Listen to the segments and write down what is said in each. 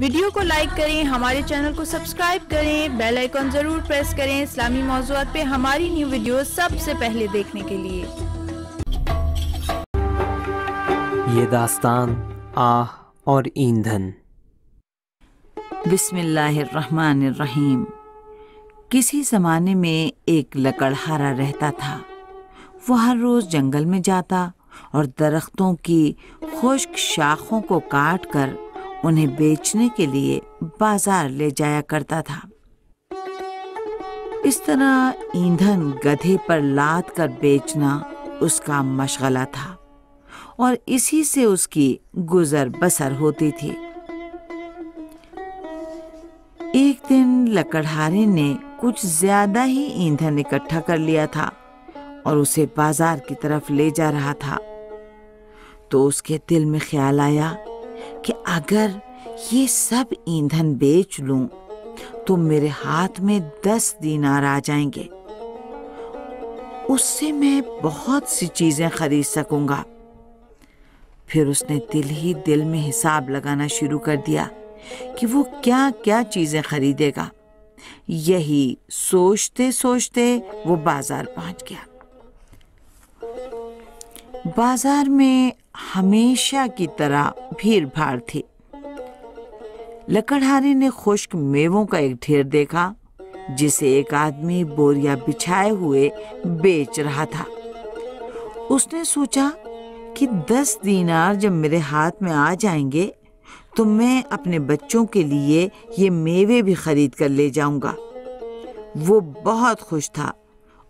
Video को like करें हमारे चैनल को सब्सक्राइब करें बेल आइकॉन ज़रूर प्रेस करें इस्लामी मौजूद पे हमारी न्यू वीडियो सबसे पहले देखने के लिए। ये दास्तान आह और ईंधन। बिस्मिल्लाहिर्रहमानिर्रहीम। किसी ज़माने में एक लकड़हारा रहता था। वो हर रोज़ जंगल में जाता और दरख्तों की खुश्क शाखों को काट कर उन्हें बेचने के लिए बाज़ार ले जाया करता था। इस तरह ईंधन गधे पर लाद कर बेचना उसका मशगला था और इसी से उसकी गुजर बसर होती थी। एक दिन लकड़हारे ने कुछ ज़्यादा ही ईंधन इकट्ठा कर लिया था और उसे बाज़ार की तरफ़ ले जा रहा था। तो उसके दिल में ख्याल आया कि अगर ये सब ईंधन बेच लूँ तो मेरे हाथ में दस दीनार आ जाएँगे। उससे मैं बहुत सी चीज़ें खरीद सकूँगा। फिर उसने दिल ही दिल में हिसाब लगाना शुरू कर दिया कि वो क्या क्या चीज़ें खरीदेगा। यही सोचते सोचते वो बाज़ार पहुँच गया। बाज़ार में हमेशा की तरह भीड़ भाड़ थी। लकड़हारे ने खुश्क मेवों का एक ढेर देखा, जिसे एक आदमी बोरिया बिछाए हुए बेच रहा था। उसने सोचा कि दस दीनार जब मेरे हाथ में आ जाएँगे तो मैं अपने बच्चों के लिए ये मेवे भी खरीद कर ले जाऊँगा। वो बहुत खुश था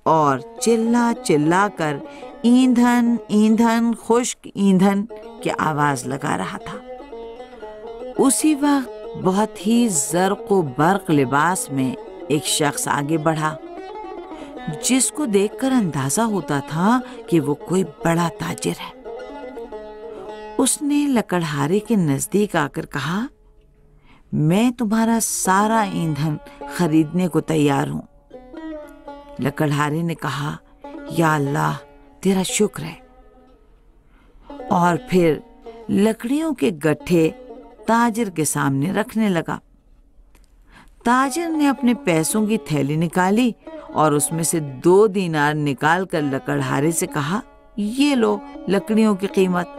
और चिल्ला चिल्ला कर ईंधन ईंधन, खुश्क ईंधन की आवाज़ लगा रहा था। उसी वक्त बहुत ही जर्क बर्क लिबास में एक शख्स आगे बढ़ा, जिसको देखकर अंदाज़ा होता था कि वो कोई बड़ा ताजिर है। उसने लकड़हारे के नज़दीक आकर कहा, मैं तुम्हारा सारा ईंधन खरीदने को तैयार हूँ। लकड़हारे ने कहा, या अल्लाह तेरा शुक्र है। और फिर लकड़ियों के गट्ठे ताजिर के सामने रखने लगा। ताजिर ने अपने पैसों की थैली निकाली और उसमें से दो दीनार निकाल कर लकड़हारे से कहा, ये लो लकड़ियों की कीमत।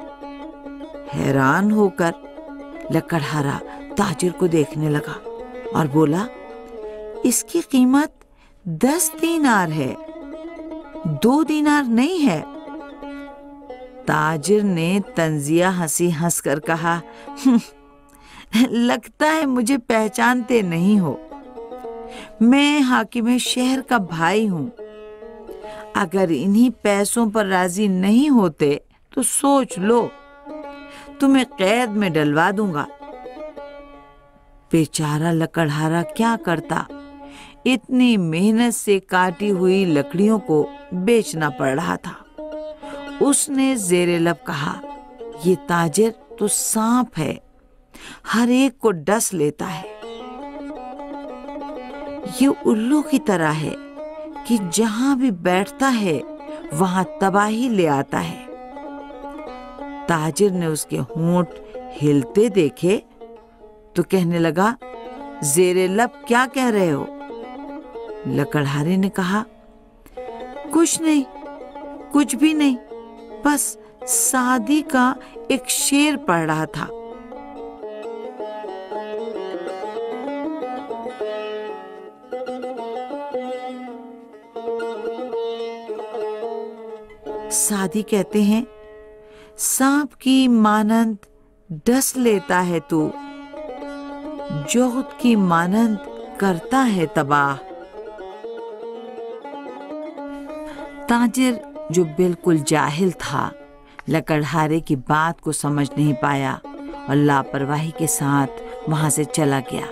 हैरान होकर लकड़हारा ताजिर को देखने लगा और बोला, इसकी कीमत दस दीनार है। दो दीनार नहीं है। ताजिर ने तंजिया हँसी हंसकर कहा लगता है मुझे पहचानते नहीं हो। मैं हाकिम शहर का भाई हूँ। अगर इन्हीं पैसों पर राज़ी नहीं होते तो सोच लो। तुम्हें कैद में डलवा दूँगा। बेचारा लकड़हारा क्या करता? इतनी मेहनत से काटी हुई लकड़ियों को बेचना पड़ रहा था। उसने जेरे लब कहा, ये ताजिर तो सांप है, हर एक को डस लेता है। ये उल्लू की तरह है कि जहाँ भी बैठता है, वहाँ तबाही ले आता है। ताजिर ने उसके होंठ हिलते देखे तो कहने लगा जेरे लब क्या कह रहे हो? लकड़हारे ने कहा, कुछ नहीं, कुछ भी नहीं, बस सादी का एक शेर पढ़ रहा था। शादी कहते हैं, सांप की मानंद डस लेता है तू जोहत की मानंद करता है तबाह। ताजिर, जो बिल्कुल जाहिल था, लकड़हारे की बात को समझ नहीं पाया और लापरवाही के साथ वहाँ से चला गया।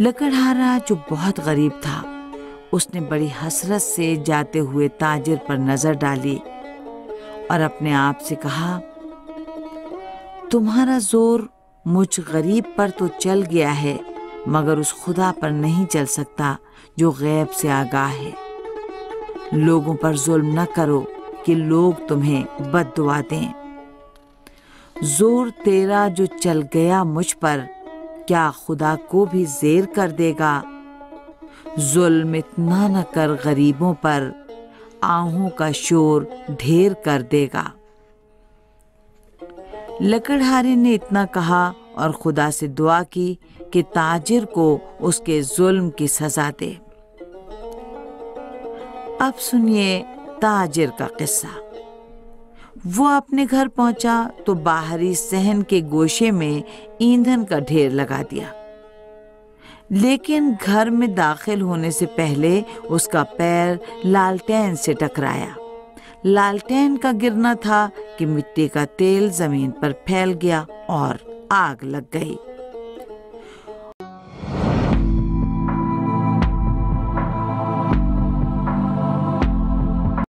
लकड़हारा, जो बहुत गरीब था, उसने बड़ी हसरत से जाते हुए ताजिर पर नज़र डाली और अपने आप से कहा, तुम्हारा ज़ोर मुझ गरीब पर तो चल गया है, मगर उस खुदा पर नहीं चल सकता, जो गैब से आगाह है। लोगों पर जुल्म न करो कि लोग तुम्हें बद दुआ दें। ज़ोर तेरा जो चल गया मुझ पर, क्या खुदा को भी जेर कर देगा? जुल्म इतना न कर गरीबों पर, आहों का शोर ढेर कर देगा। लकड़हारे ने इतना कहा और खुदा से दुआ की कि ताजिर को उसके जुल्म की सजा दे। अब सुनिए ताजिर का किस्सा। वो अपने घर पहुँचा तो बाहरी सहन के गोशे में ईंधन का ढेर लगा दिया। लेकिन घर में दाखिल होने से पहले उसका पैर लालटेन से टकराया। लालटेन का गिरना था कि मिट्टी का तेल ज़मीन पर फैल गया और आग लग गई।